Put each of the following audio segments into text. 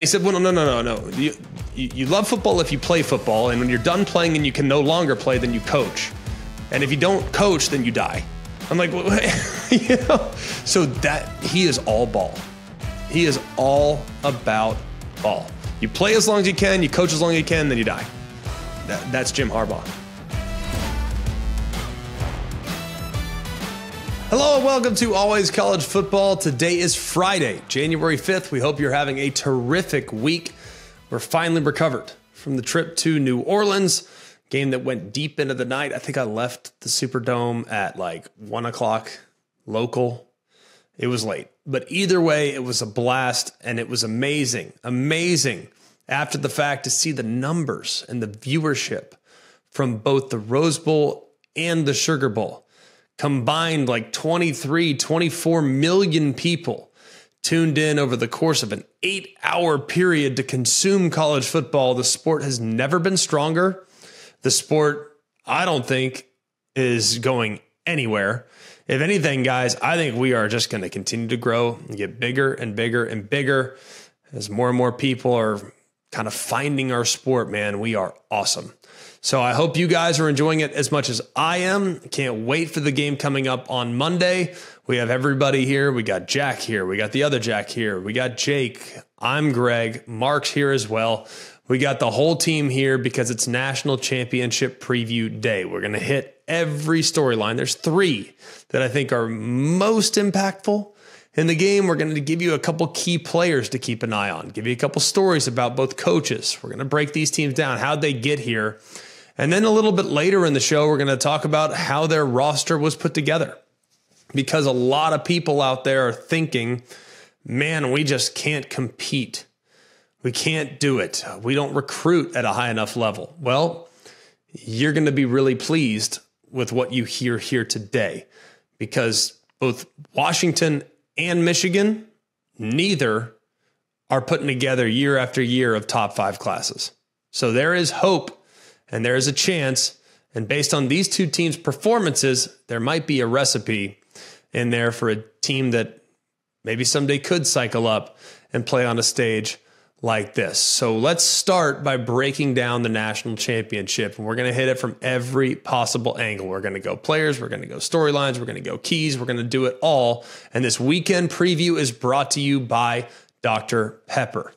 He said, well, no, no, no, no. You, you, love football if you play football, and when you're done playing and you can no longer play, then you coach. And if you don't coach, then you die. I'm like, well, you know? So that he is all ball. He is all about ball. You play as long as you can, you coach as long as you can, then you die. That, that's Jim Harbaugh. Hello and welcome to Always College Football. Today is Friday, January 5th. We hope you're having a terrific week. We're finally recovered from the trip to New Orleans, game that went deep into the night. I think I left the Superdome at like one o'clock local. It was late, but either way, it was a blast and it was amazing, amazing after the fact to see the numbers and the viewership from both the Rose Bowl and the Sugar Bowl combined like 23, 24 million people tuned in over the course of an eight hour period to consume college football. The sport has never been stronger. The sport, I don't think, is going anywhere. If anything, guys, I think we are just going to continue to grow and get bigger and bigger and bigger as more and more people are kind of finding our sport, man. We are awesome. So I hope you guys are enjoying it as much as I am. Can't wait for the game coming up on Monday. We have everybody here. We got Jack here. We got the other Jack here. We got Jake. I'm Greg. Mark's here as well. We got the whole team here because it's National Championship Preview Day. We're going to hit every storyline. There's three that I think are most impactful in the game. We're going to give you a couple key players to keep an eye on, give you a couple stories about both coaches. We're going to break these teams down, how'd they get here, and then a little bit later in the show, we're going to talk about how their roster was put together. Because a lot of people out there are thinking, man, we just can't compete. We can't do it. We don't recruit at a high enough level. Well, you're going to be really pleased with what you hear here today because both Washington and Michigan, neither are putting together year after year of top five classes. So there is hope and there is a chance. And based on these two teams' performances, there might be a recipe in there for a team that maybe someday could cycle up and play on a stage like this. So let's start by breaking down the national championship. And we're going to hit it from every possible angle. We're going to go players, we're going to go storylines, we're going to go keys, we're going to do it all. And this weekend preview is brought to you by Dr. Pepper.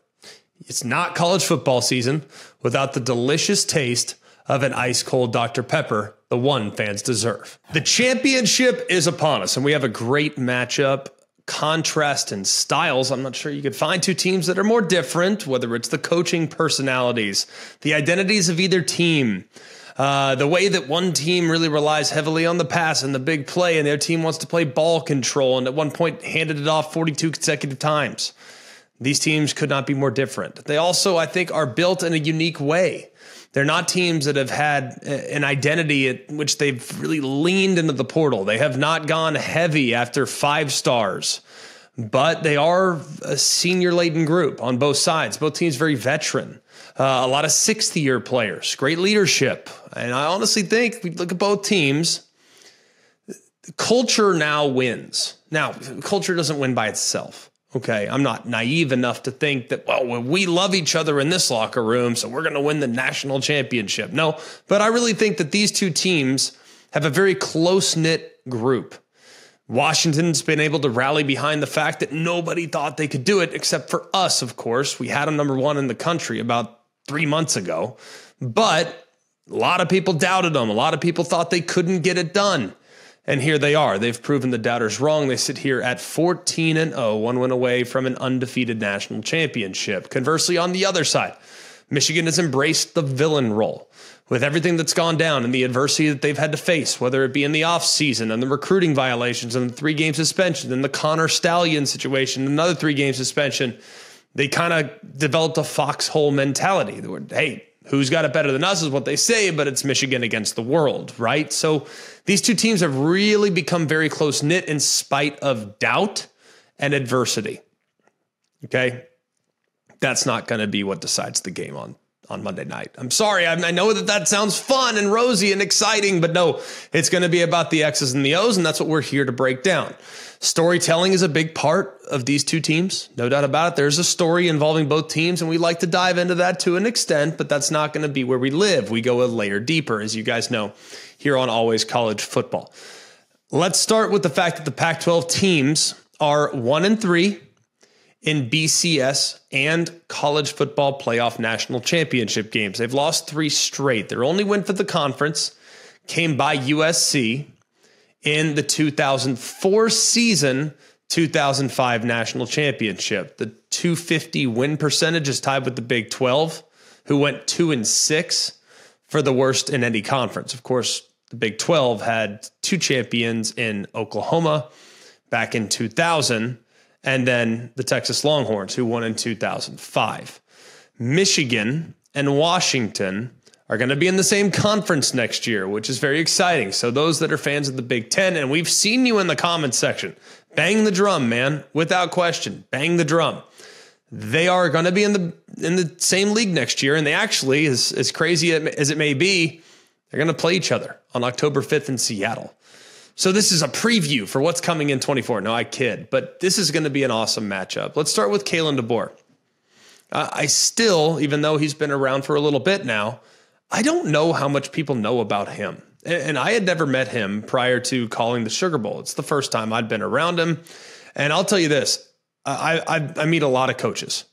It's not college football season without the delicious taste of an ice cold Dr. Pepper, the one fans deserve. The championship is upon us, and we have a great matchup. Contrast in styles. I'm not sure you could find two teams that are more different, whether it's the coaching personalities, the identities of either team, uh, the way that one team really relies heavily on the pass and the big play, and their team wants to play ball control, and at one point handed it off 42 consecutive times. These teams could not be more different. They also, I think, are built in a unique way. They're not teams that have had an identity at which they've really leaned into the portal. They have not gone heavy after five stars, but they are a senior laden group on both sides. Both teams very veteran. Uh, a lot of 60 year players, great leadership. And I honestly think we look at both teams, culture now wins. Now, culture doesn't win by itself. Okay, I'm not naive enough to think that, well, we love each other in this locker room, so we're going to win the national championship. No, but I really think that these two teams have a very close knit group. Washington's been able to rally behind the fact that nobody thought they could do it except for us, of course. We had them number one in the country about three months ago, but a lot of people doubted them. A lot of people thought they couldn't get it done. And here they are. They've proven the doubters wrong. They sit here at 14 and 0, one win away from an undefeated national championship. Conversely, on the other side, Michigan has embraced the villain role with everything that's gone down and the adversity that they've had to face, whether it be in the offseason and the recruiting violations and the three game suspension and the Connor Stallion situation, another three game suspension. They kind of developed a foxhole mentality. Were, hey, who's got it better than us is what they say, but it's Michigan against the world, right? So these two teams have really become very close knit in spite of doubt and adversity. Okay. That's not going to be what decides the game on, on Monday night. I'm sorry. I, know that that sounds fun and rosy and exciting, but no, it's going to be about the X's and the O's, and that's what we're here to break down. Storytelling is a big part of these two teams, no doubt about it. There's a story involving both teams, and we like to dive into that to an extent, but that's not going to be where we live. We go a layer deeper, as you guys know, here on Always College Football. Let's start with the fact that the Pac 12 teams are one and three in BCS and college football playoff national championship games. They've lost three straight. Their only win for the conference came by USC in the 2004 season 2005 national championship. The 250 win percentage is tied with the Big 12, who went 2 and 6 for the worst in any conference. Of course, the Big 12 had two champions in Oklahoma back in 2000 and then the Texas Longhorns who won in 2005. Michigan and Washington are going to be in the same conference next year, which is very exciting. So, those that are fans of the Big Ten, and we've seen you in the comments section, bang the drum, man, without question, bang the drum. They are going to be in the in the same league next year, and they actually, as as crazy as it may be, they're going to play each other on October 5th in Seattle. So this is a preview for what's coming in 24. No, I kid, but this is going to be an awesome matchup. Let's start with Kalen DeBoer. I still, even though he's been around for a little bit now, I don't know how much people know about him. And I had never met him prior to calling the Sugar Bowl. It's the first time I'd been around him. And I'll tell you this I, I, I meet a lot of coaches.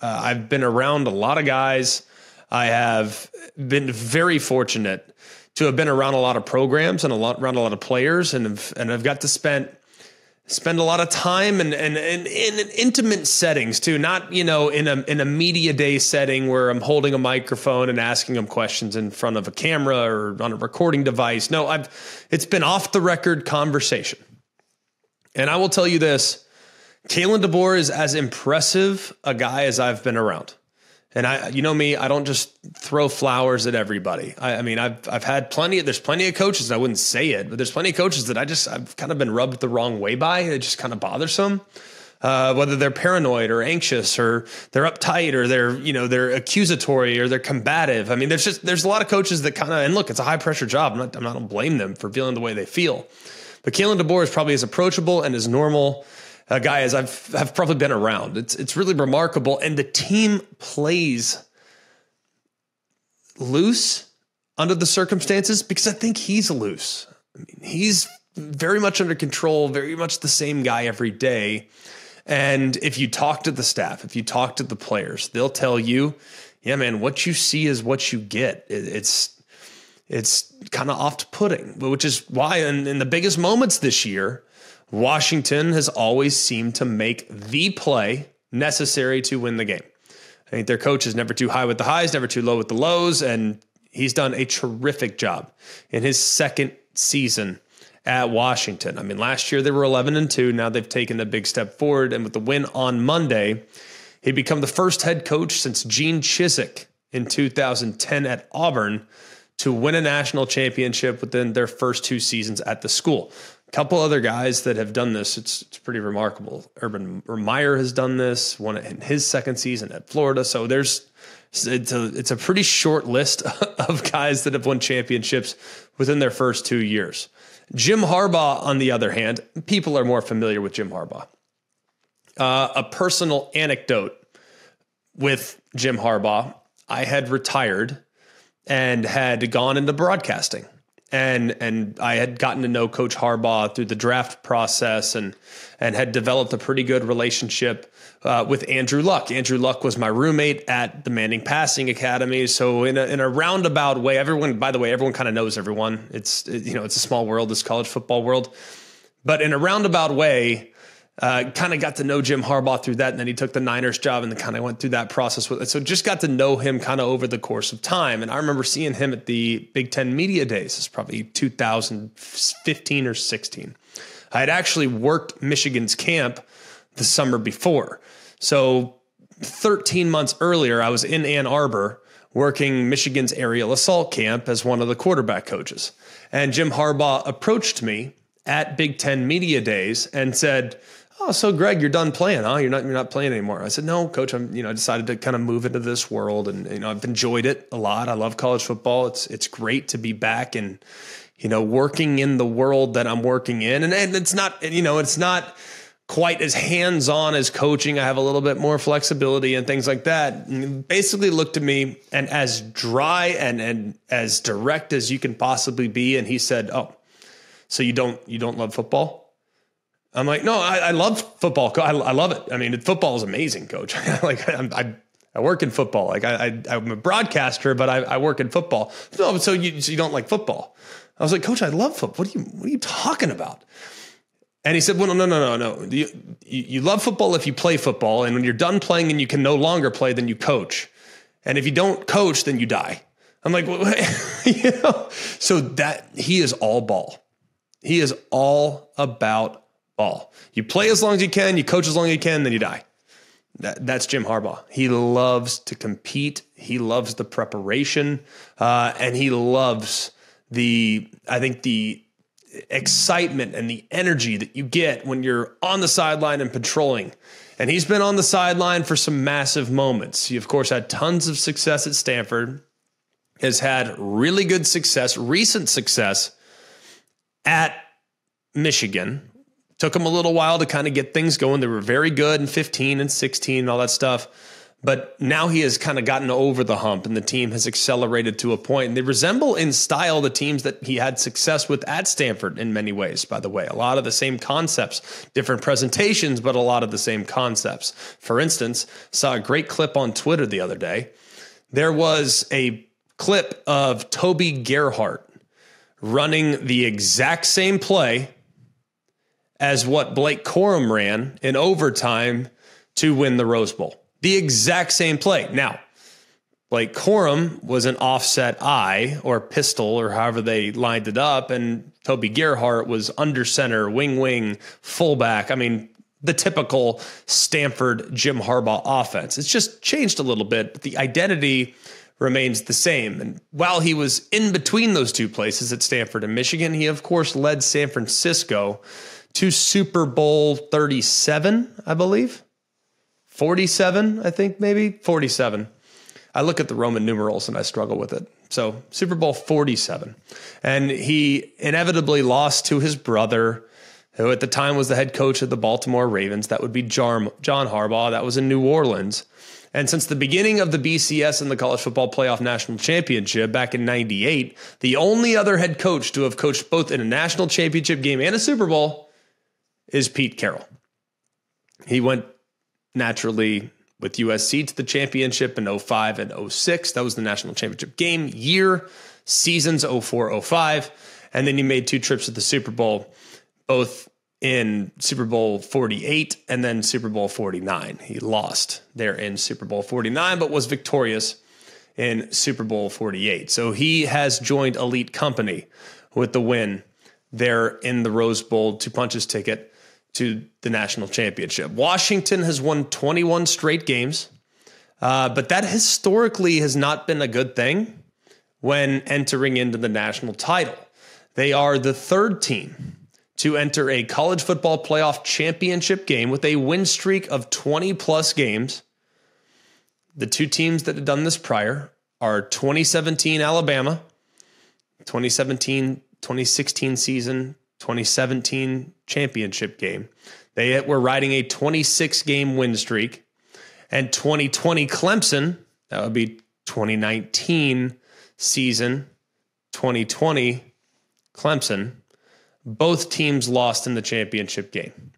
Uh, I've been around a lot of guys. I have been very fortunate to have been around a lot of programs and a lot around a lot of players, and have, and I've got to spend spend a lot of time and, and, in intimate settings too not you know in a in a media day setting where i'm holding a microphone and asking them questions in front of a camera or on a recording device no i've it's been off the record conversation and i will tell you this Kalen DeBoer is as impressive a guy as I've been around. And I, you know me, I don't just throw flowers at everybody. I, I, mean, I've I've had plenty. Of, there's plenty of coaches. I wouldn't say it, but there's plenty of coaches that I just I've kind of been rubbed the wrong way by. It just kind of bothersome. Uh, whether they're paranoid or anxious or they're uptight or they're you know they're accusatory or they're combative. I mean, there's just there's a lot of coaches that kind of and look, it's a high pressure job. I'm not I'm not to blame them for feeling the way they feel. But Kalen DeBoer is probably as approachable and as normal a guy as I've have probably been around. It's it's really remarkable, and the team plays loose under the circumstances because I think he's loose. I mean, he's very much under control, very much the same guy every day. And if you talk to the staff, if you talk to the players, they'll tell you, yeah, man, what you see is what you get. It's it's kind of off putting, which is why in, in the biggest moments this year, Washington has always seemed to make the play necessary to win the game. I think their coach is never too high with the highs, never too low with the lows, and he's done a terrific job in his second season at Washington. I mean, last year they were 11 and 2. Now they've taken a big step forward. And with the win on Monday, he'd become the first head coach since Gene Chizik in 2010 at Auburn to win a national championship within their first two seasons at the school couple other guys that have done this. It's, it's pretty remarkable. Urban Meyer has done this, one in his second season at Florida. So there's it's a it's a pretty short list of guys that have won championships within their first two years. Jim Harbaugh, on the other hand, people are more familiar with Jim Harbaugh. Uh, a personal anecdote with Jim Harbaugh: I had retired and had gone into broadcasting and and I had gotten to know Coach Harbaugh through the draft process, and and had developed a pretty good relationship uh, with Andrew Luck. Andrew Luck was my roommate at the Manning Passing Academy. So in a in a roundabout way, everyone. By the way, everyone kind of knows everyone. It's you know it's a small world, this college football world, but in a roundabout way, uh, kind of got to know Jim Harbaugh through that, and then he took the Niners job and then kind of went through that process with it. So just got to know him kind of over the course of time. And I remember seeing him at the Big Ten Media Days. It's probably 2015 or 16. I had actually worked Michigan's camp the summer before. So 13 months earlier, I was in Ann Arbor working Michigan's aerial assault camp as one of the quarterback coaches. And Jim Harbaugh approached me at Big Ten Media Days and said, oh, so Greg, you're done playing, huh? You're not, you're not playing anymore. I said, no, coach, I'm, you know, I decided to kind of move into this world and, you know, I've enjoyed it a lot. I love college football. It's, it's great to be back and, you know, working in the world that I'm working in. And, and it's not, you know, it's not quite as hands on as coaching. I have a little bit more flexibility and things like that. Basically looked at me and as dry and, and as direct as you can possibly be. And he said, oh, so you don't, you don't love football? I'm like, no, I, I love football. I, I, love it. I mean, football is amazing, coach. like I, I, work in football. Like I, I, am a broadcaster, but I, I work in football. No, so you, so you don't like football? I was like, coach, I love football. What are you, what are you talking about? And he said, well, no, no, no, no, no. You, you love football if you play football. And when you're done playing and you can no longer play, then you coach. And if you don't coach, then you die. I'm like, you know, so that he is all ball. He is all about ball. You play as long as you can, you coach as long as you can, then you die. That, that's Jim Harbaugh. He loves to compete. He loves the preparation, uh, and he loves the. I think the excitement and the energy that you get when you're on the sideline and patrolling. And he's been on the sideline for some massive moments. He, of course, had tons of success at Stanford, has had really good success, recent success at Michigan, Took them a little while to kind of get things going. They were very good in 15 and 16 and all that stuff. But now he has kind of gotten over the hump and the team has accelerated to a point. And they resemble in style the teams that he had success with at Stanford in many ways, by the way. A lot of the same concepts, different presentations, but a lot of the same concepts. For instance, saw a great clip on Twitter the other day. There was a clip of Toby Gerhart running the exact same play as what Blake Corum ran in overtime to win the Rose Bowl. The exact same play. Now, Blake Corum was an offset eye or pistol or however they lined it up, and Toby Gerhart was under center, wing wing, fullback. I mean, the typical Stanford Jim Harbaugh offense. It's just changed a little bit, but the identity remains the same. And while he was in between those two places at Stanford and Michigan, he of course led San Francisco to Super Bowl 37, I believe. 47, I think, maybe 47. I look at the Roman numerals and I struggle with it. So, Super Bowl 47. And he inevitably lost to his brother, who at the time was the head coach of the Baltimore Ravens. That would be John Harbaugh. That was in New Orleans. And since the beginning of the BCS and the College Football Playoff National Championship back in 98, the only other head coach to have coached both in a national championship game and a Super Bowl is Pete Carroll. He went naturally with USC to the championship in 05 and 06. That was the national championship game year, seasons 04 05. And then he made two trips to the Super Bowl, both in Super Bowl 48 and then Super Bowl 49. He lost there in Super Bowl 49, but was victorious in Super Bowl 48. So he has joined elite company with the win there in the Rose Bowl to punch his ticket to the national championship. Washington has won 21 straight games, uh, but that historically has not been a good thing when entering into the national title. They are the third team to enter a college football playoff championship game with a win streak of 20 plus games. The two teams that have done this prior are 2017 Alabama, 2017 2016 season 2017 championship game. They were riding a 26 game win streak. And 2020 Clemson, that would be 2019 season, 2020 Clemson, both teams lost in the championship game.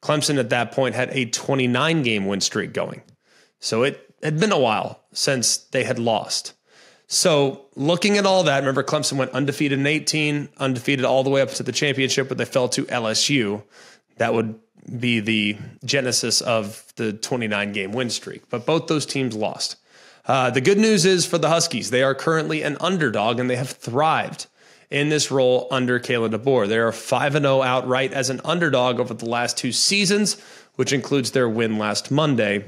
Clemson at that point had a 29 game win streak going. So it had been a while since they had lost. So looking at all that, remember Clemson went undefeated in 18, undefeated all the way up to the championship, but they fell to LSU. That would be the genesis of the 29 game win streak. But both those teams lost. Uh, the good news is for the Huskies, they are currently an underdog and they have thrived in this role under Kalen DeBoer. They are 5 0 outright as an underdog over the last two seasons, which includes their win last Monday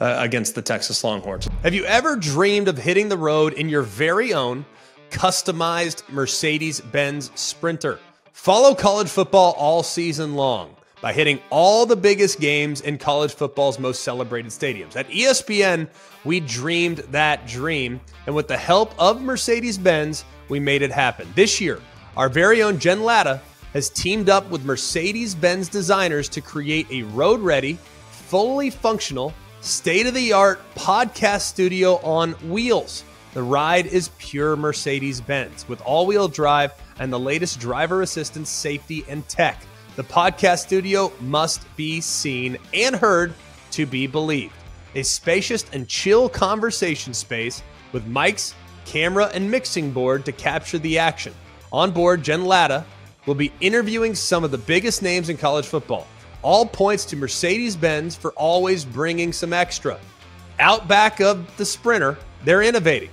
uh, against the Texas Longhorns. Have you ever dreamed of hitting the road in your very own customized Mercedes Benz Sprinter? Follow college football all season long by hitting all the biggest games in college football's most celebrated stadiums. At ESPN, we dreamed that dream, and with the help of Mercedes Benz, we made it happen. This year, our very own Jen Lada has teamed up with Mercedes Benz designers to create a road ready, fully functional, state of the art podcast studio on wheels. The ride is pure Mercedes Benz with all wheel drive and the latest driver assistance, safety, and tech. The podcast studio must be seen and heard to be believed. A spacious and chill conversation space with mics, camera, and mixing board to capture the action. On board, Jen Lada will be interviewing some of the biggest names in college football. All points to Mercedes Benz for always bringing some extra. Out back of the Sprinter, they're innovating,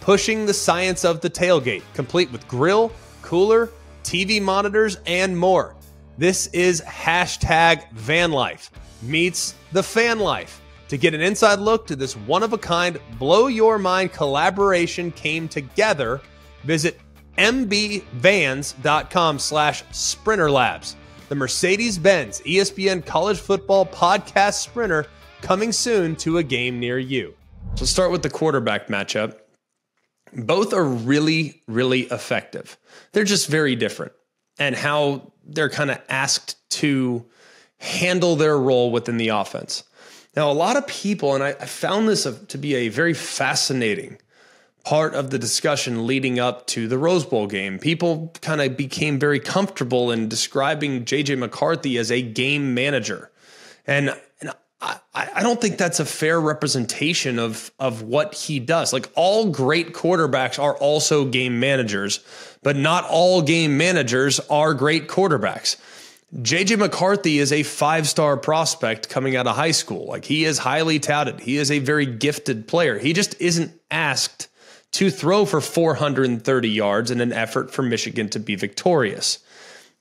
pushing the science of the tailgate, complete with grill, cooler, TV monitors, and more. This is hashtag van life meets the fan life. To get an inside look to this one of a kind, blow your mind collaboration came together, visit mbvans.com slash sprinter labs. The Mercedes Benz ESPN College Football Podcast Sprinter coming soon to a game near you. So, start with the quarterback matchup. Both are really, really effective. They're just very different and how they're kind of asked to handle their role within the offense. Now, a lot of people, and I, found this to be a very fascinating part of the discussion leading up to the Rose Bowl game. People kind of became very comfortable in describing JJ McCarthy as a game manager. And, and I, I don't think that's a fair representation of, of what he does. Like all great quarterbacks are also game managers, but not all game managers are great quarterbacks. JJ McCarthy is a five star prospect coming out of high school. Like he is highly touted. He is a very gifted player. He just isn't asked to throw for 430 yards in an effort for Michigan to be victorious.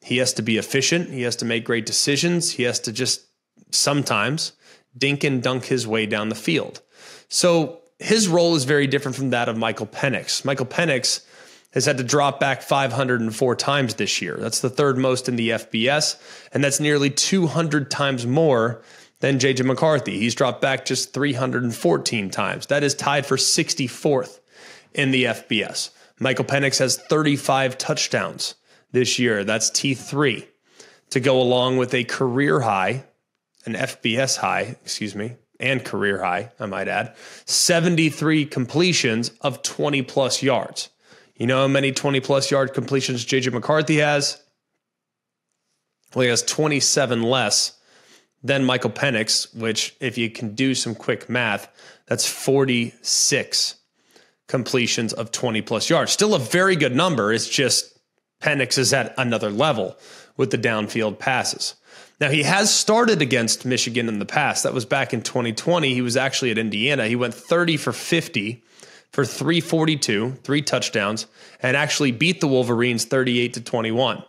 He has to be efficient. He has to make great decisions. He has to just sometimes dink and dunk his way down the field. So his role is very different from that of Michael Penix. Michael Penix has had to drop back 504 times this year. That's the third most in the FBS, and that's nearly 200 times more than JJ McCarthy. He's dropped back just 314 times. That is tied for 64th in the FBS. Michael Penix has 35 touchdowns this year. That's T3 to go along with a career high, an FBS high, excuse me, and career high, I might add, 73 completions of 20 plus yards. You know how many 20 plus yard completions JJ McCarthy has? Well, he has 27 less than Michael Penix, which, if you can do some quick math, that's 46 completions of 20 plus yards. Still a very good number. It's just Penix is at another level with the downfield passes. Now, he has started against Michigan in the past. That was back in 2020. He was actually at Indiana. He went 30 for 50 for 342, three touchdowns, and actually beat the Wolverines 38 to 21.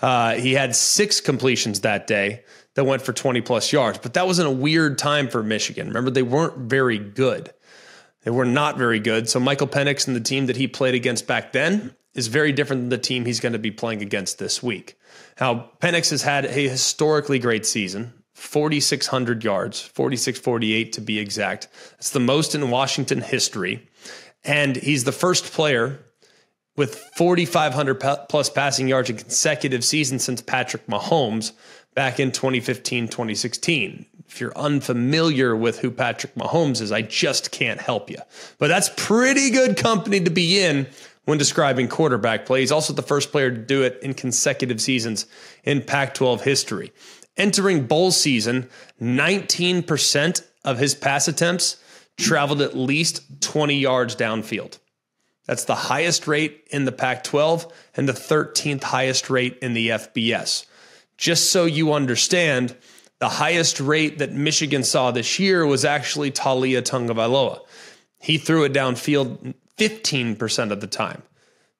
Uh, he had six completions that day that went for 20 plus yards, but that was in a weird time for Michigan. Remember, they weren't very good. They were not very good. So Michael Penix and the team that he played against back then is very different than the team he's going to be playing against this week. Now, Penix has had a historically great season. 4,600 yards, 4648 to be exact. That's the most in Washington history. And he's the first player with 4,500 plus passing yards in consecutive seasons since Patrick Mahomes back in 2015, 2016. If you're unfamiliar with who Patrick Mahomes is, I just can't help you. But that's pretty good company to be in when describing quarterback play. He's also the first player to do it in consecutive seasons in Pac 12 history. Entering bowl season, 19% of his pass attempts traveled at least 20 yards downfield. That's the highest rate in the Pac 12 and the 13th highest rate in the FBS. Just so you understand, the highest rate that Michigan saw this year was actually Taulia Tagovailoa. He threw it downfield 15% of the time.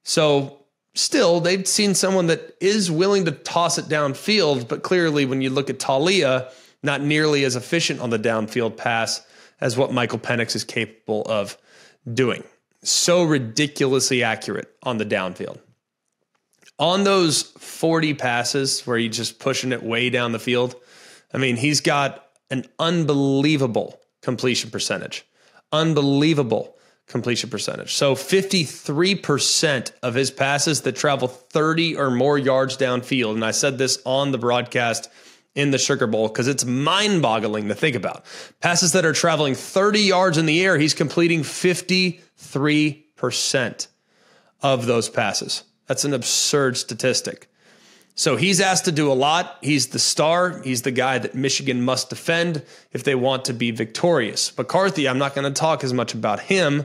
So still, they've seen someone that is willing to toss it downfield, but clearly when you look at Taulia, not nearly as efficient on the downfield pass as what Michael Penix is capable of doing. So ridiculously accurate on the downfield. on those 40 passes where he's just pushing it way down the field, I mean, he's got an unbelievable completion percentage. Unbelievable completion percentage. So 53% of his passes that travel 30 or more yards downfield. And I said this on the broadcast in the Sugar Bowl because it's mind boggling to think about. Passes that are traveling 30 yards in the air, he's completing 53% of those passes. That's an absurd statistic. So he's asked to do a lot. He's the star. He's the guy that Michigan must defend if they want to be victorious. McCarthy, I'm not going to talk as much about him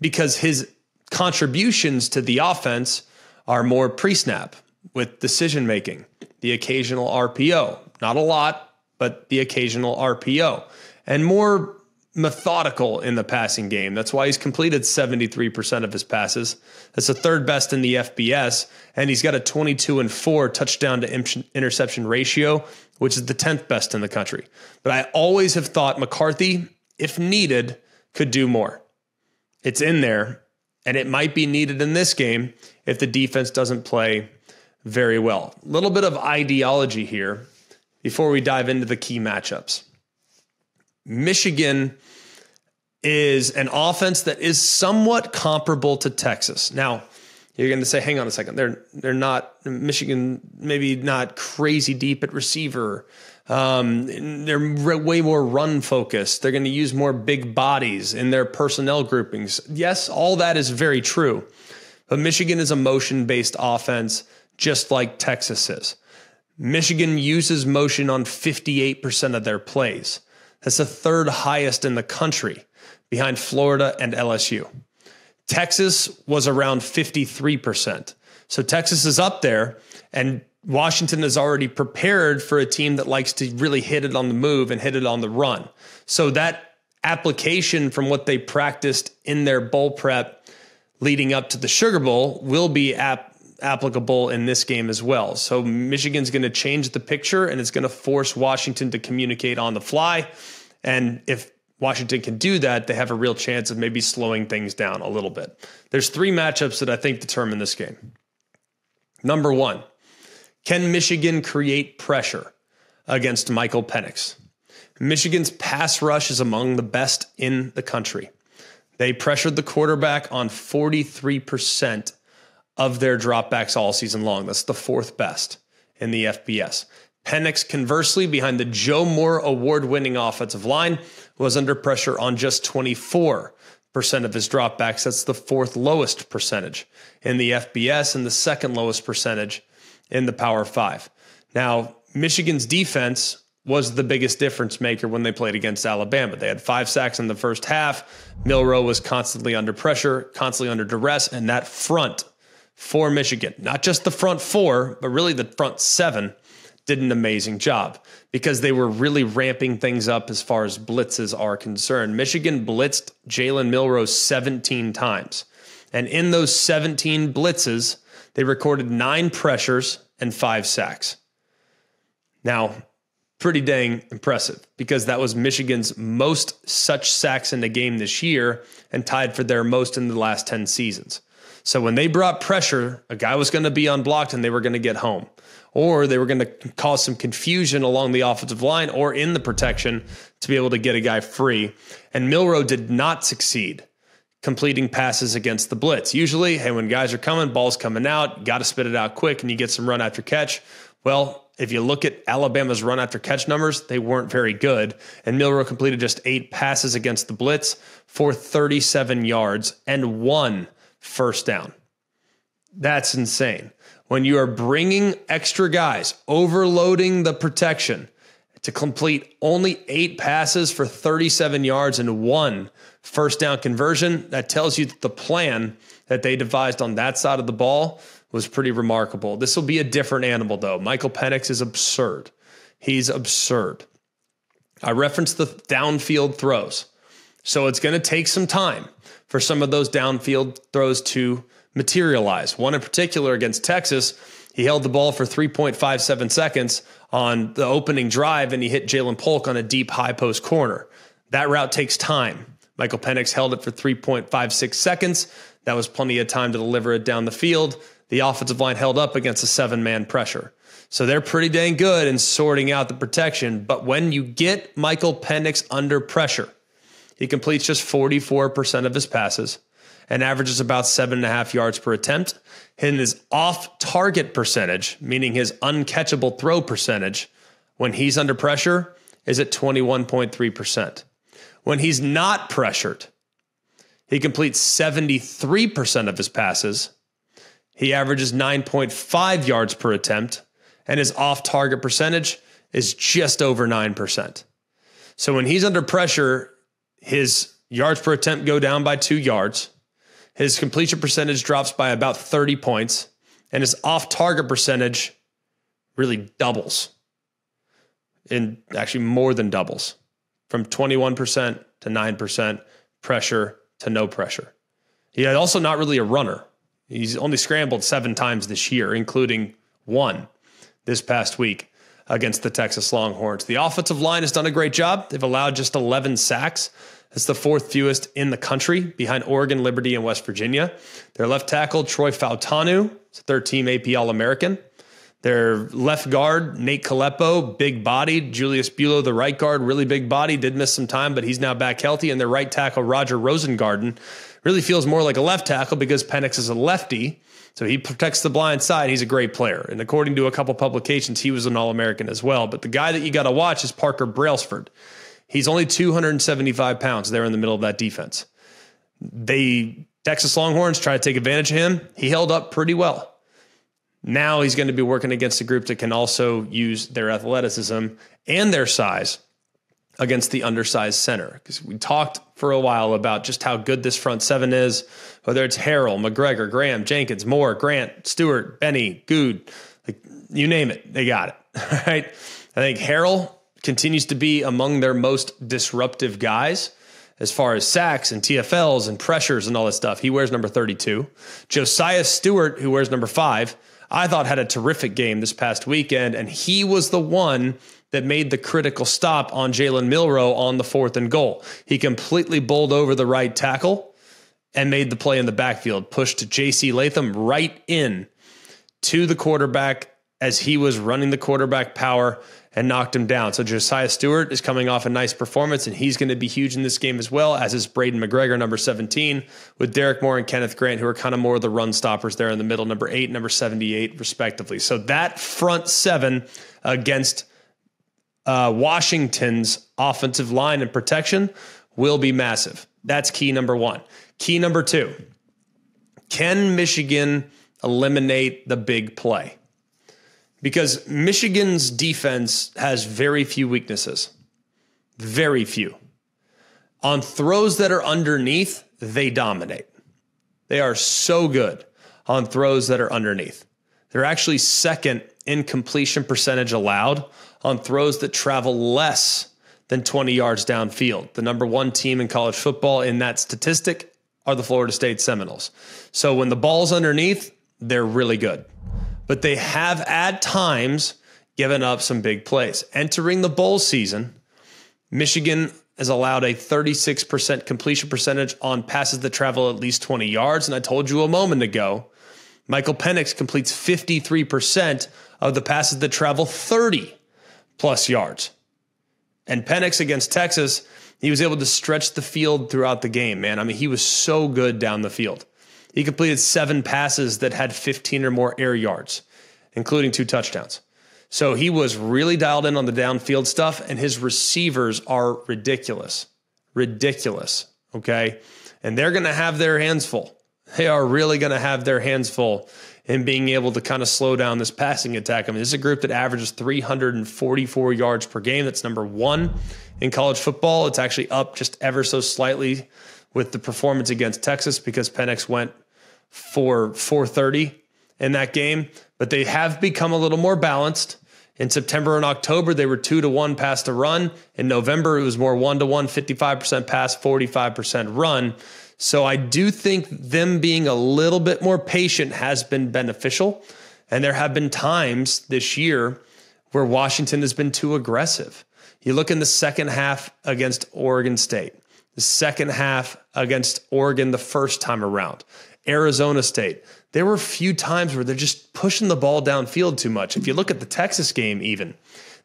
because his contributions to the offense are more pre snap with decision making, the occasional RPO. Not a lot, but the occasional RPO. And more methodical in the passing game. That's why he's completed 73% of his passes. That's the third best in the FBS. And he's got a 22 and 4 touchdown to interception ratio, which is the 10th best in the country. But I always have thought McCarthy, if needed, could do more. It's in there, and it might be needed in this game if the defense doesn't play very well. A little bit of ideology here before we dive into the key matchups. Michigan is an offense that is somewhat comparable to Texas. Now, you're going to say, hang on a second, they're they're not Michigan, maybe not crazy deep at receiver. Um, they're way more run focused. They're going to use more big bodies in their personnel groupings. Yes, all that is very true. But Michigan is a motion based offense, just like Texas is. Michigan uses motion on 58% of their plays. That's the third highest in the country behind Florida and LSU. Texas was around 53%. So Texas is up there, and Washington is already prepared for a team that likes to really hit it on the move and hit it on the run. So that application from what they practiced in their bowl prep leading up to the Sugar Bowl will be ap- applicable in this game as well. So Michigan's going to change the picture and it's going to force Washington to communicate on the fly. And if Washington can do that, they have a real chance of maybe slowing things down a little bit. There's three matchups that I think determine this game. Number one, can Michigan create pressure against Michael Penix? Michigan's pass rush is among the best in the country. They pressured the quarterback on 43% of their dropbacks all season long. That's the fourth best in the FBS. Penix, conversely, behind the Joe Moore award winning offensive line, was under pressure on just 24% of his dropbacks. That's the fourth lowest percentage in the FBS and the second lowest percentage in the Power Five. Now, Michigan's defense was the biggest difference maker when they played against Alabama. They had five sacks in the first half. Milroe was constantly under pressure, constantly under duress, and that front for Michigan, not just the front four, but really the front seven, did an amazing job because they were really ramping things up as far as blitzes are concerned. Michigan blitzed Jalen Milroe 17 times. And in those 17 blitzes, they recorded nine pressures and five sacks. Now, pretty dang impressive because that was Michigan's most such sacks in the game this year and tied for their most in the last 10 seasons. So when they brought pressure, a guy was going to be unblocked and they were going to get home or they were going to cause some confusion along the offensive line or in the protection to be able to get a guy free. And Milroe did not succeed completing passes against the blitz. Usually, hey, when guys are coming, ball's coming out, got to spit it out quick and you get some run after catch. Well, if you look at Alabama's run after catch numbers, they weren't very good. And Milroe completed just eight passes against the blitz for 37 yards and one first down. That's insane when you are bringing extra guys, overloading the protection to complete only eight passes for 37 yards and one first down conversion, that tells you that the plan that they devised on that side of the ball was pretty remarkable. This will be a different animal, though. Michael Penix is absurd. He's absurd. I referenced the downfield throws. So it's going to take some time for some of those downfield throws to materialize. One in particular against Texas, he held the ball for 3.57 seconds on the opening drive and he hit Ja'Lynn Polk on a deep high post corner. That route takes time. Michael Penix held it for 3.56 seconds. That was plenty of time to deliver it down the field. the offensive line held up against a seven man pressure. So they're pretty dang good in sorting out the protection. But when you get Michael Penix under pressure, he completes just 44% of his passes and averages about seven and a half yards per attempt. And his off target percentage, meaning his uncatchable throw percentage, when he's under pressure, is at 21.3%. When he's not pressured, he completes 73% of his passes. He averages 9.5 yards per attempt, and his off target percentage is just over 9%. So when he's under pressure, his yards per attempt go down by two yards. His completion percentage drops by about 30 points, and his off target percentage really doubles. And actually, more than doubles from 21% to 9% pressure to no pressure. He had also not really a runner. He's only scrambled seven times this year, including one this past week against the Texas Longhorns. The offensive line has done a great job. They've allowed just 11 sacks. It's the fourth fewest in the country behind Oregon, Liberty, and West Virginia. Their left tackle, Troy Fautanu, is a third team AP All American. Their left guard, Nate Kalepo, big bodied. Julius Buelow, the right guard, really big body, did miss some time, but he's now back healthy. And their right tackle, Roger Rosengarten, really feels more like a left tackle because Penix is a lefty. So he protects the blind side. He's a great player. And according to a couple publications, he was an All American as well. But the guy that you got to watch is Parker Brailsford. He's only 275 pounds there in the middle of that defense. They, Texas Longhorns, try to take advantage of him. He held up pretty well. Now he's going to be working against a group that can also use their athleticism and their size against the undersized center. Because we talked for a while about just how good this front seven is, whether it's Harrell, McGregor, Graham, Jenkins, Moore, Grant, Stewart, Benny, Good, like you name it, they got it. Right. I think Harrell continues to be among their most disruptive guys as far as sacks and TFLs and pressures and all that stuff. He wears number 32. Josaiah Stewart, who wears number five, I thought had a terrific game this past weekend, and he was the one that made the critical stop on Jalen Milroe on the fourth and goal. He completely bowled over the right tackle and made the play in the backfield, pushed J.C. Latham right in to the quarterback as he was running the quarterback power and knocked him down. So Josaiah Stewart is coming off a nice performance, and he's going to be huge in this game as well, as is Braiden McGregor, number 17, with Derrick Moore and Kenneth Grant, who are kind of more the run stoppers there in the middle, number eight, number 78, respectively. So that front seven against uh, Washington's offensive line and protection will be massive. That's key number one. Key number two can Michigan eliminate the big play? because Michigan's defense has very few weaknesses. Very few. On throws that are underneath, they dominate. They are so good on throws that are underneath. They're actually second in completion percentage allowed on throws that travel less than 20 yards downfield. The number one team in college football in that statistic are the Florida State Seminoles. So when the ball's underneath, they're really good but they have at times given up some big plays. Entering the bowl season, Michigan has allowed a 36% completion percentage on passes that travel at least 20 yards. And I told you a moment ago, Michael Penix completes 53% of the passes that travel 30 plus yards. And Penix against Texas, he was able to stretch the field throughout the game, man. I mean, he was so good down the field. He completed seven passes that had 15 or more air yards, including two touchdowns. So he was really dialed in on the downfield stuff, and his receivers are ridiculous. Ridiculous. Okay. And they're going to have their hands full. They are really going to have their hands full in being able to kind of slow down this passing attack. I mean, this is a group that averages 344 yards per game. That's number one in college football. It's actually up just ever so slightly with the performance against Texas because Penix went for 430 in that game, but they have become a little more balanced. In September and October, they were two to one pass to run. In November, it was more one to one, 55% pass, 45% run. So I do think them being a little bit more patient has been beneficial. And there have been times this year where Washington has been too aggressive. You look in the second half against Oregon State the second half against Oregon the first time around. Arizona State. There were a few times where they're just pushing the ball downfield too much. If you look at the Texas game, even,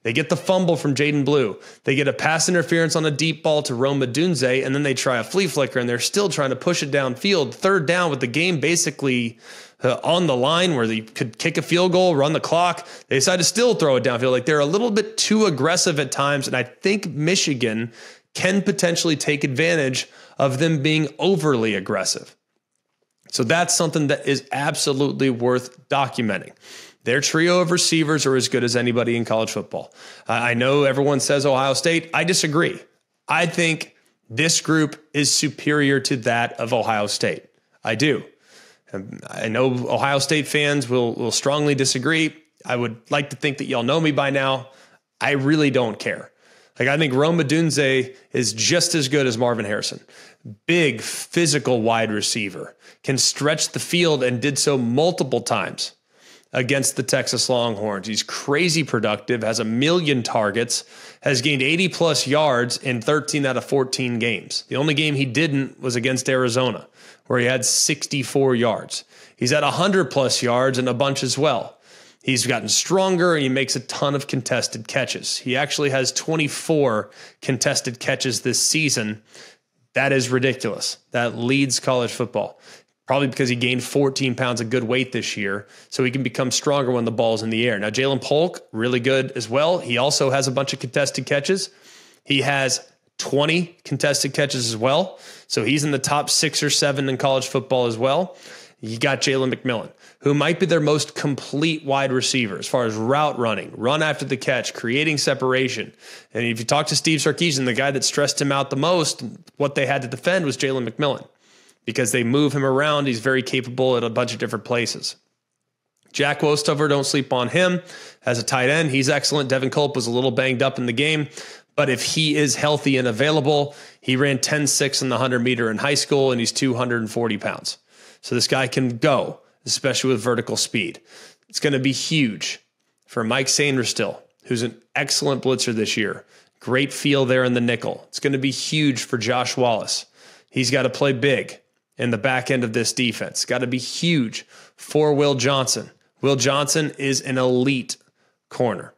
they get the fumble from Jaydon Blue. They get a pass interference on a deep ball to Rome Odunze, and then they try a flea flicker, and they're still trying to push it downfield. Third down with the game basically uh, on the line where they could kick a field goal, run the clock. They decide to still throw it downfield. Like they're a little bit too aggressive at times. And I think Michigan can potentially take advantage of them being overly aggressive. So that's something that is absolutely worth documenting. Their trio of receivers are as good as anybody in college football. I know everyone says Ohio State. I disagree. I think this group is superior to that of Ohio State. I do. Um, I know Ohio State fans will will strongly disagree. I would like to think that y'all know me by now. I really don't care. Like I think Rome Odunze is just as good as Marvin Harrison. Big physical wide receiver, can stretch the field and did so multiple times against the Texas Longhorns. He's crazy productive, has a million targets, has gained 80 plus yards in 13 out of 14 games. The only game he didn't was against Arizona where he had 64 yards. He's at 100 plus yards and a bunch as well. He's gotten stronger and he makes a ton of contested catches. He actually has 24 contested catches this season. That is ridiculous. That leads college football. Probably because he gained 14 pounds of good weight this year, so he can become stronger when the ball's in the air. Now, Ja'Lynn Polk, really good as well. He also has a bunch of contested catches. He has 20 contested catches as well. So he's in the top six or seven in college football as well. You got Jalen McMillan, who might be their most complete wide receiver as far as route running, run after the catch, creating separation. And if you talk to Steve Sarkisian, the guy that stressed him out the most, what they had to defend was Jalen McMillan because they move him around. He's very capable at a bunch of different places. Jack Westover, don't sleep on him as a tight end. He's excellent. Devin Culp was a little banged up in the game, but if he is healthy and available, he ran 10 6 in the 100 meter in high school and he's 240 pounds. So this guy can go, especially with vertical speed. It's going to be huge for Mike Sainristil, who's an excellent blitzer this year. Great feel there in the nickel. It's going to be huge for Josh Wallace. He's got to play big in the back end of this defense. Got to be huge for Will Johnson. Will Johnson is an elite corner.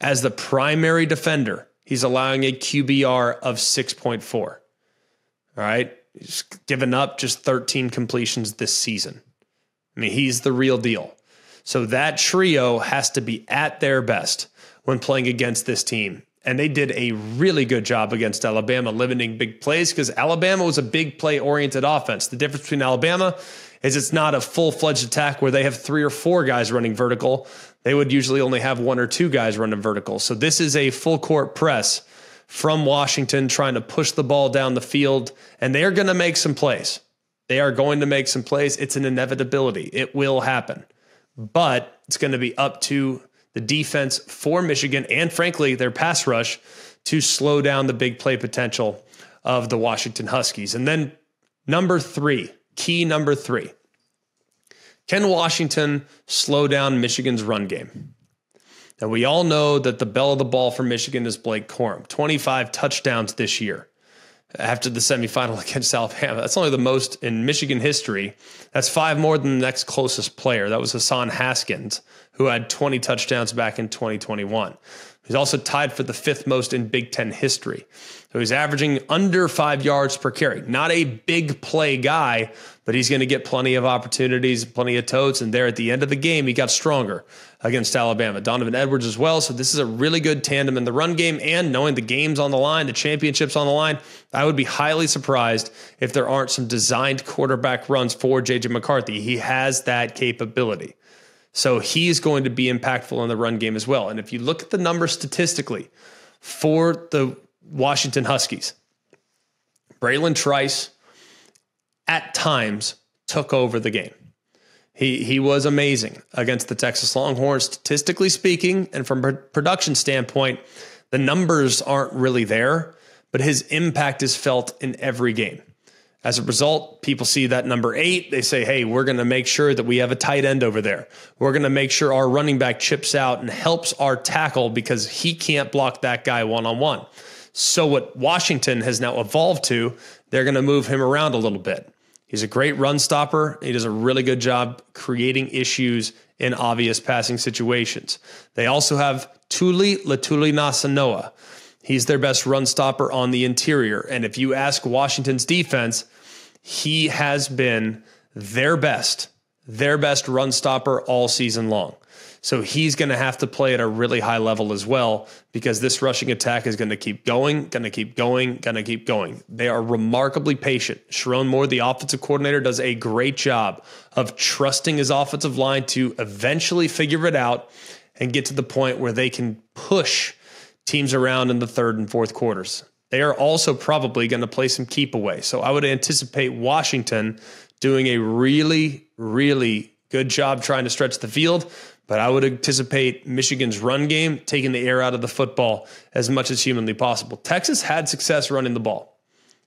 As the primary defender, He's allowing a QBR of 6.4. All right. He's given up just 13 completions this season. I mean, he's the real deal. So that trio has to be at their best when playing against this team. And they did a really good job against Alabama, limiting big plays because Alabama was a big play oriented offense. The difference between Alabama is it's not a full fledged attack where they have three or four guys running vertical. They would usually only have one or two guys running vertical. So this is a full court press from Washington trying to push the ball down the field, and they are going to make some plays. They are going to make some plays. It's an inevitability. It will happen. But it's going to be up to the defense for Michigan and, frankly, their pass rush to slow down the big play potential of the Washington Huskies. And then number three, key number three can Washington slow down Michigan's run game? Now, we all know that the bell of the ball for Michigan is Blake Corum, 25 touchdowns this year after the semifinal against Alabama. That's only the most in Michigan history. That's five more than the next closest player. That was Hassan Haskins, who had 20 touchdowns back in 2021. He's also tied for the fifth most in Big Ten history. So he's averaging under five yards per carry. Not a big play guy, but he's going to get plenty of opportunities, plenty of totes. And there at the end of the game, he got stronger against Alabama. Donovan Edwards as well. So this is a really good tandem in the run game. And knowing the game's on the line, the championship's on the line, I would be highly surprised if there aren't some designed quarterback runs for JJ McCarthy. He has that capability. So he's going to be impactful in the run game as well. And if you look at the numbers statistically for the Washington Huskies, Bralen Trice at times took over the game. He he was amazing against the Texas Longhorns statistically speaking and from a production standpoint the numbers aren't really there but his impact is felt in every game. As a result, people see that number eight. They say, hey, we're going to make sure that we have a tight end over there. We're going to make sure our running back chips out and helps our tackle because he can't block that guy one on one. So, what Washington has now evolved to, they're going to move him around a little bit. He's a great run stopper. He does a really good job creating issues in obvious passing situations. They also have Tuli Letuligasenoa. He's their best run stopper on the interior. And if you ask Washington's defense, he has been their best, their best run stopper all season long. So he's going to have to play at a really high level as well because this rushing attack is going to keep going, going to keep going, going to keep going. They are remarkably patient. Sherrone Moore, the offensive coordinator, does a great job of trusting his offensive line to eventually figure it out and get to the point where they can push teams around in the third and fourth quarters. They are also probably going to play some keep away. So I would anticipate Washington doing a really, really good job trying to stretch the field but I would anticipate Michigan's run game taking the air out of the football as much as humanly possible. Texas had success running the ball.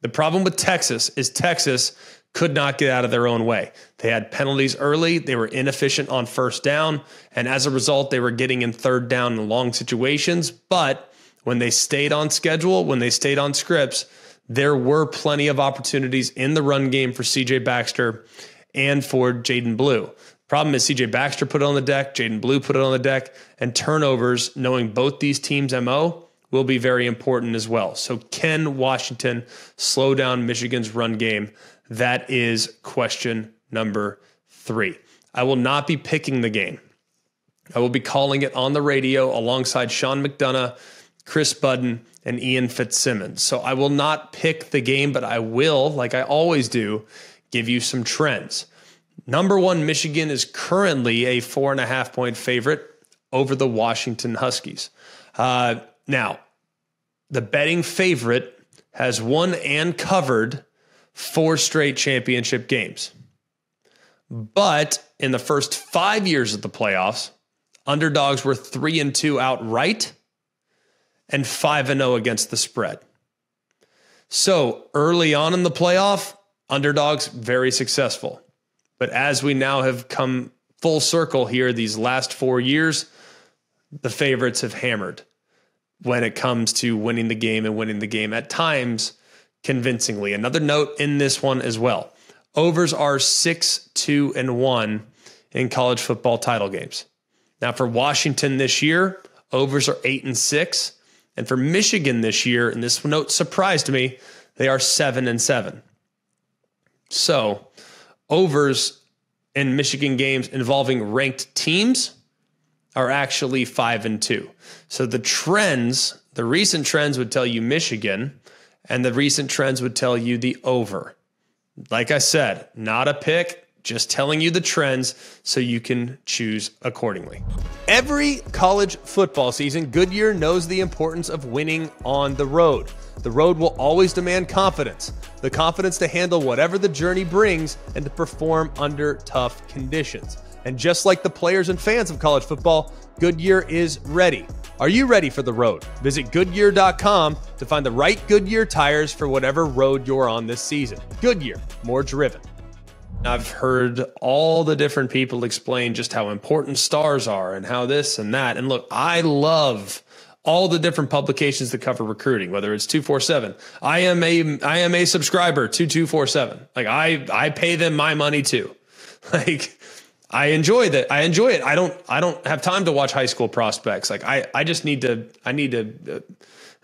The problem with Texas is Texas could not get out of their own way. They had penalties early, they were inefficient on first down, and as a result, they were getting in third down in long situations. But when they stayed on schedule, when they stayed on scripts, there were plenty of opportunities in the run game for CJ Baxter and for Jaydon Blue. Problem is, CJ Baxter put it on the deck, Jaydon Blue put it on the deck, and turnovers, knowing both these teams' MO, will be very important as well. So, can Washington slow down Michigan's run game? That is question number three. I will not be picking the game. I will be calling it on the radio alongside Sean McDonough, Chris Budden, and Ian Fitzsimmons. So I will not pick the game, but I will, like I always do, give you some trends. Number one, Michigan is currently a four and a half point favorite over the Washington Huskies. Uh, now, the betting favorite has won and covered four straight championship games. But in the first five years of the playoffs, underdogs were three and two outright and five and zero oh against the spread. So early on in the playoff, underdogs very successful. But as we now have come full circle here, these last four years, the favorites have hammered when it comes to winning the game and winning the game at times convincingly. Another note in this one as well overs are six, two, and one in college football title games. Now, for Washington this year, overs are eight and six. And for Michigan this year, and this note surprised me, they are seven and seven. So, overs in Michigan games involving ranked teams are actually five and two. So the trends, the recent trends would tell you Michigan, and the recent trends would tell you the over. Like I said, not a pick, just telling you the trends so you can choose accordingly. Every college football season, Goodyear knows the importance of winning on the road. The road will always demand confidence the confidence to handle whatever the journey brings and to perform under tough conditions. And just like the players and fans of college football, Goodyear is ready. Are you ready for the road? Visit Goodyear.com to find the right Goodyear tires for whatever road you're on this season. Goodyear, more driven. I've heard all the different people explain just how important stars are and how this and that. And look, I love all the different publications that cover recruiting, whether it's 247. I am a I am a subscriber to 247. Like I I pay them my money too. Like I enjoy that. I enjoy it. I don't I don't have time to watch high school prospects. Like I I just need to I need to uh,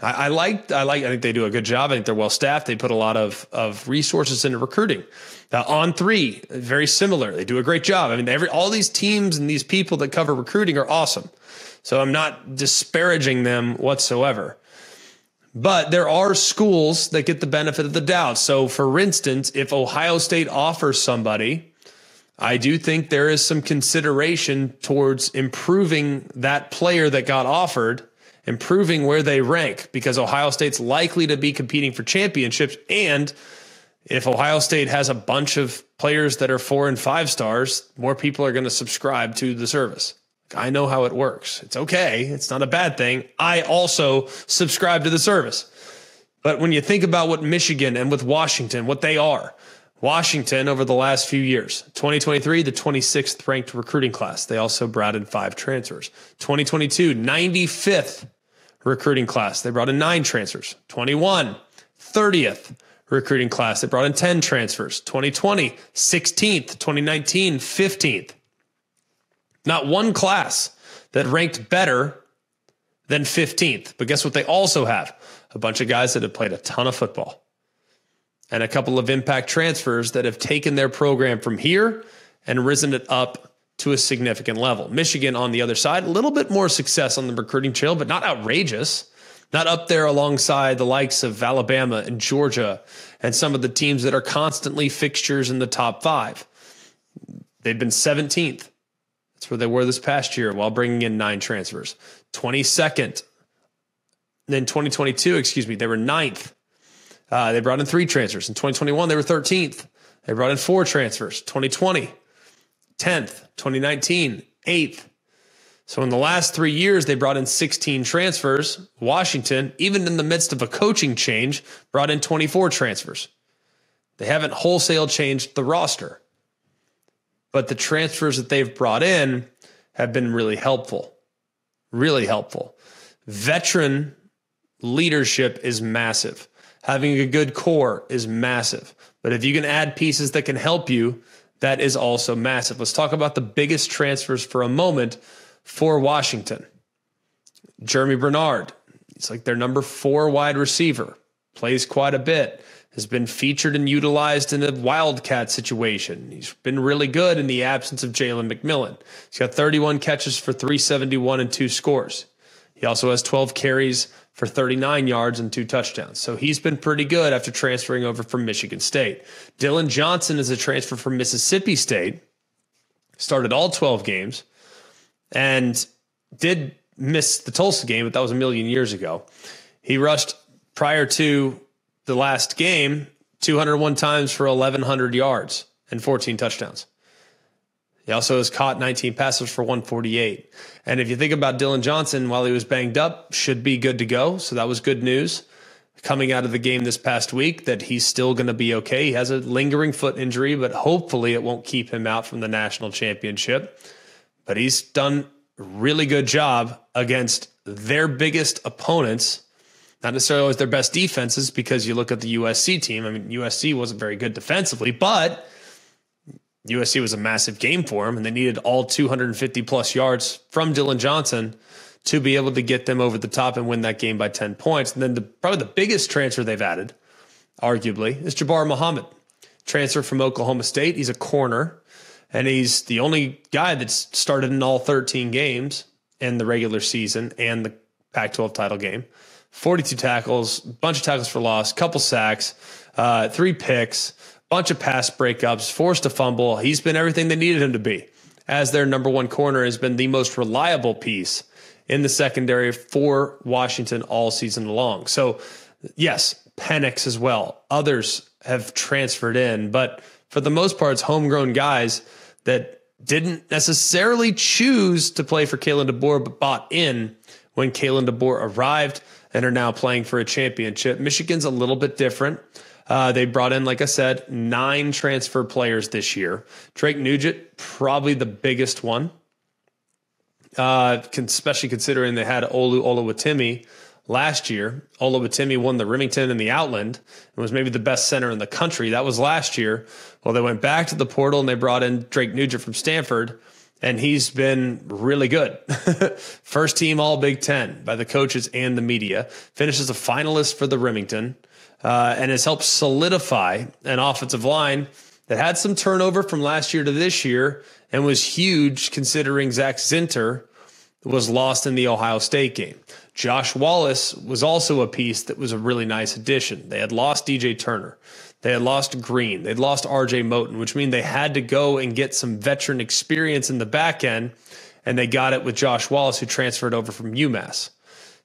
I, I like I like I think they do a good job. I think they're well staffed. They put a lot of of resources into recruiting. Uh, On3, very similar. They do a great job. I mean, every all these teams and these people that cover recruiting are awesome. So I'm not disparaging them whatsoever. But there are schools that get the benefit of the doubt. So, for instance, if Ohio State offers somebody, I do think there is some consideration towards improving that player that got offered, improving where they rank, because Ohio State's likely to be competing for championships. And if Ohio State has a bunch of players that are four and five stars, more people are going to subscribe to the service. I know how it works. It's okay. It's not a bad thing. I also subscribe to the service. But when you think about what Michigan and with Washington, what they are, Washington over the last few years, 2023, the 26th ranked recruiting class. They also brought in five transfers. 2022, 95th recruiting class. They brought in nine transfers. 21, 30th recruiting class. They brought in 10 transfers. 2020, 16th. 2019, 15th. Not one class that ranked better than 15th. But guess what they also have? A bunch of guys that have played a ton of football and a couple of impact transfers that have taken their program from here and risen it up to a significant level. Michigan on the other side, a little bit more success on the recruiting trail, but not outrageous. Not up there alongside the likes of Alabama and Georgia and some of the teams that are constantly fixtures in the top five. They've been 17th. That's where they were this past year while bringing in nine transfers. 22nd. Then 2022, excuse me, they were ninth. Uh, they brought in three transfers. In 2021, they were 13th. They brought in four transfers. 2020, 10th. 2019, 8th. So in the last three years, they brought in 16 transfers. Washington, even in the midst of a coaching change, brought in 24 transfers. They haven't wholesale changed the roster, but the transfers that they've brought in have been really helpful. Really helpful. Veteran leadership is massive. Having a good core is massive. But if you can add pieces that can help you, that is also massive. Let's talk about the biggest transfers for a moment for Washington. Germie Bernard, he's like their number four wide receiver, plays quite a bit, has been featured and utilized in a wildcat situation. He's been really good in the absence of Jalen McMillan. He's got 31 catches for 371 and two scores. He also has 12 carries for 39 yards and two touchdowns. So he's been pretty good after transferring over from Michigan State. Dillon Johnson is a transfer from Mississippi State, started all 12 games, and did miss the Tulsa game, but that was a million years ago. He rushed prior to the last game 201 times for 1,100 yards and 14 touchdowns. He also has caught 19 passes for 148. And if you think about Dillon Johnson, while he was banged up, should be good to go. So that was good news coming out of the game this past week that he's still going to be okay. He has a lingering foot injury, but hopefully it won't keep him out from the national championship. But he's done a really good job against their biggest opponents. Not necessarily always their best defenses, because you look at the USC team. I mean, USC wasn't very good defensively, but USC was a massive game for them, and they needed all 250 plus yards from Dillon Johnson to be able to get them over the top and win that game by 10 points. And then the, probably the biggest transfer they've added, arguably, is Jabbar Muhammad. Transfer from Oklahoma State. He's a corner, and he's the only guy that's started in all 13 games in the regular season and the Pac 12 title game. 42 tackles, bunch of tackles for loss, couple sacks, uh, three picks bunch of pass breakups, forced a fumble. He's been everything they needed him to be. As their number one corner has been the most reliable piece in the secondary for Washington all season long. So, yes, Penix as well. Others have transferred in, but for the most part, it's homegrown guys that didn't necessarily choose to play for Kalen DeBoer, but bought in when Kalen DeBoer arrived and are now playing for a championship. Michigan's a little bit different. Uh, they brought in, like I said, nine transfer players this year. Drake Nugent, probably the biggest one, uh, especially considering they had Olu Oluwatimi last year. Oluwatimi won the Remington and the Outland and was maybe the best center in the country. That was last year. Well, they went back to the portal and they brought in Drake Nugent from Stanford and he's been really good. First team All Big Ten by the coaches and the media. Finishes a finalist for the Remington uh, and has helped solidify an offensive line that had some turnover from last year to this year and was huge considering Zach Zinter was lost in the Ohio State game. Josh Wallace was also a piece that was a really nice addition. They had lost DJ Turner. They had lost Green. They'd lost RJ Moten, which means they had to go and get some veteran experience in the back end. And they got it with Josh Wallace, who transferred over from UMass.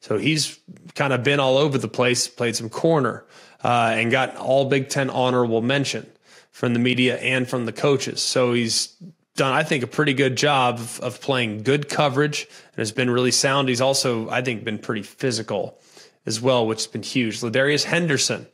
So he's kind of been all over the place, played some corner, uh, and got all Big Ten honorable mention from the media and from the coaches. So he's done, I think, a pretty good job of, of playing good coverage and has been really sound. He's also, I think, been pretty physical as well, which has been huge. Ladarius Henderson,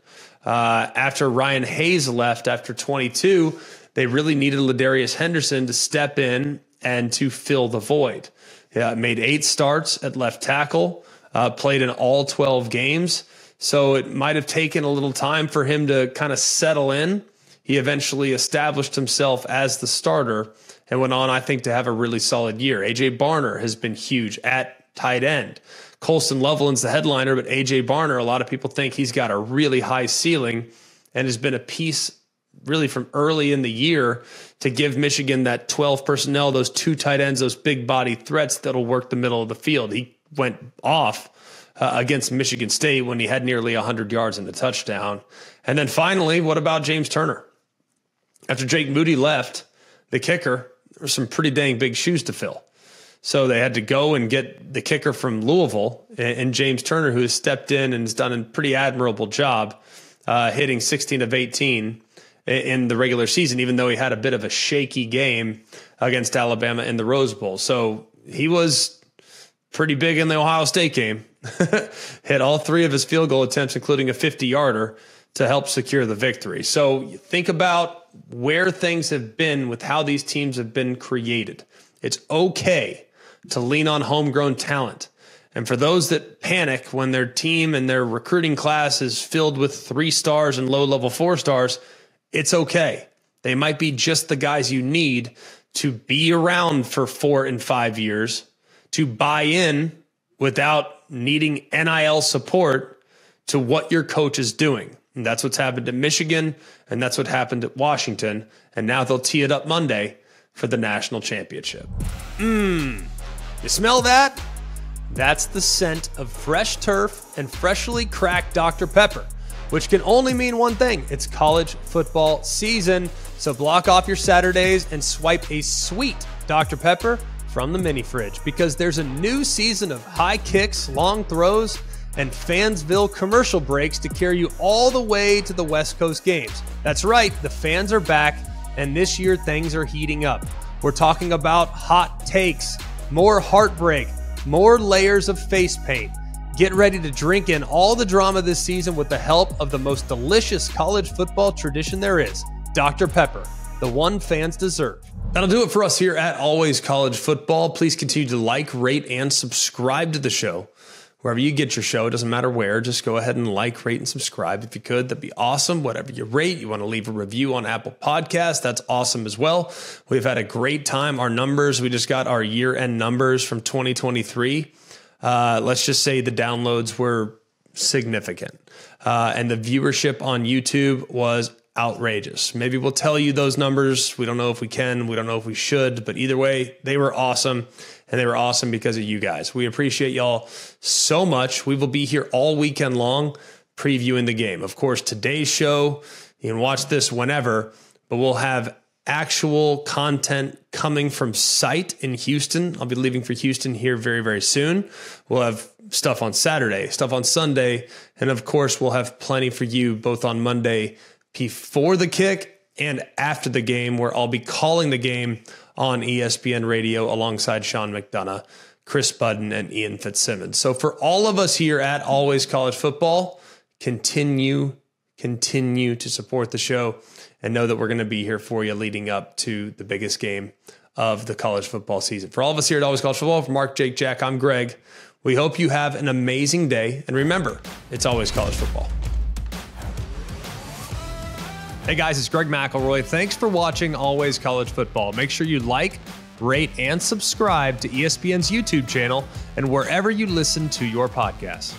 uh, after Ryan Hayes left after 22, they really needed Ladarius Henderson to step in and to fill the void. Yeah, made eight starts at left tackle, uh, played in all 12 games. So it might have taken a little time for him to kind of settle in. He eventually established himself as the starter and went on, I think, to have a really solid year. AJ Barner has been huge at tight end. Colston Loveland's the headliner, but AJ Barner, a lot of people think he's got a really high ceiling and has been a piece really from early in the year to give Michigan that 12 personnel, those two tight ends, those big body threats that'll work the middle of the field. He went off uh, against Michigan State when he had nearly 100 yards and a touchdown. And then finally, what about James Turner? After Jake Moody left, the kicker, there were some pretty dang big shoes to fill. So they had to go and get the kicker from Louisville and, James Turner, who has stepped in and has done a pretty admirable job, uh, hitting 16 of 18 in the regular season, even though he had a bit of a shaky game against Alabama in the Rose Bowl. So he was pretty big in the Ohio State game. Hit all three of his field goal attempts, including a 50 yarder, to help secure the victory. So think about where things have been with how these teams have been created. It's okay to lean on homegrown talent. And for those that panic when their team and their recruiting class is filled with three stars and low level four stars, it's okay. They might be just the guys you need to be around for four and five years to buy in without needing NIL support to what your coach is doing. And that's what's happened at Michigan, and that's what happened at Washington. And now they'll tee it up Monday for the national championship. Mmm. You smell that? That's the scent of fresh turf and freshly cracked Dr. Pepper, which can only mean one thing it's college football season. So block off your Saturdays and swipe a sweet Dr. Pepper from the mini fridge because there's a new season of high kicks, long throws, and Fansville commercial breaks to carry you all the way to the West Coast games. That's right, the fans are back, and this year things are heating up. We're talking about hot takes, more heartbreak, more layers of face paint. Get ready to drink in all the drama this season with the help of the most delicious college football tradition there is Dr. Pepper, the one fans deserve. That'll do it for us here at Always College Football. Please continue to like, rate, and subscribe to the show. Wherever you get your show, it doesn't matter where, just go ahead and like, rate, and subscribe if you could. That'd be awesome. Whatever you rate, you want to leave a review on Apple Podcasts, that's awesome as well. We've had a great time. Our numbers, we just got our year end numbers from 2023. Uh, let's just say the downloads were significant. Uh, and the viewership on YouTube was outrageous. Maybe we'll tell you those numbers. We don't know if we can, we don't know if we should, but either way, they were awesome. And they were awesome because of you guys. We appreciate y'all so much. We will be here all weekend long previewing the game. Of course, today's show, you can watch this whenever, but we'll have actual content coming from site in Houston. I'll be leaving for Houston here very, very soon. We'll have stuff on Saturday, stuff on Sunday, and of course, we'll have plenty for you both on Monday before the kick and after the game, where I'll be calling the game on ESPN radio alongside Sean McDonough, Chris Budden, and Ian Fitzsimmons. So for all of us here at Always College Football, continue, continue to support the show and know that we're going to be here for you leading up to the biggest game of the college football season. For all of us here at Always College Football, for Mark, Jake, Jack, I'm Greg. We hope you have an amazing day. And remember, it's always college football. Hey guys, it's Greg McElroy. Thanks for watching Always College Football. Make sure you like, rate, and subscribe to ESPN's YouTube channel and wherever you listen to your podcasts.